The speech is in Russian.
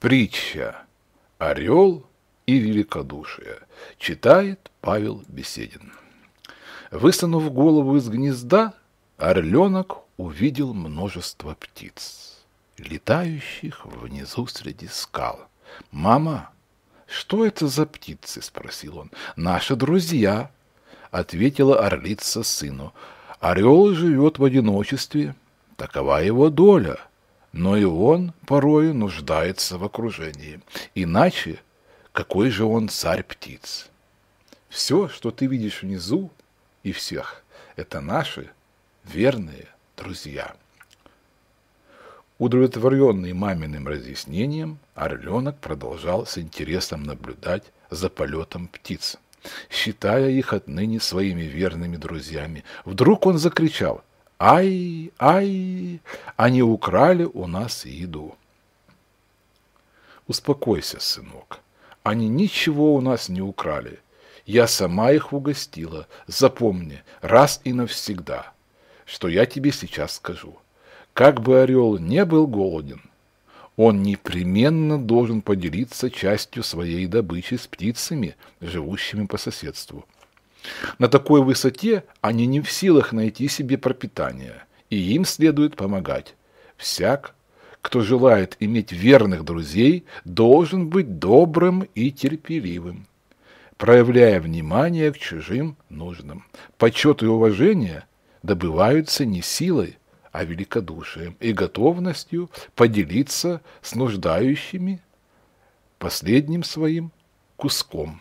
Притча «Орел и великодушие» читает Павел Беседин. Высунув голову из гнезда, орленок увидел множество птиц, летающих внизу среди скал. «Мама, что это за птицы?» – спросил он. «Наши друзья», – ответила орлица сыну. «Орел живет в одиночестве, такова его доля» но и он порою нуждается в окружении. Иначе какой же он царь птиц? Все, что ты видишь внизу и всех, это наши верные друзья. Удовлетворенный маминым разъяснением, орленок продолжал с интересом наблюдать за полетом птиц, считая их отныне своими верными друзьями. Вдруг он закричал – Ай, ай, они украли у нас еду. Успокойся, сынок. Они ничего у нас не украли. Я сама их угостила. Запомни, раз и навсегда, что я тебе сейчас скажу. Как бы орел не был голоден, он непременно должен поделиться частью своей добычи с птицами, живущими по соседству. На такой высоте они не в силах найти себе пропитание, и им следует помогать. Всяк, кто желает иметь верных друзей, должен быть добрым и терпеливым, проявляя внимание к чужим нужным. Почет и уважение добываются не силой, а великодушием и готовностью поделиться с нуждающими последним своим куском.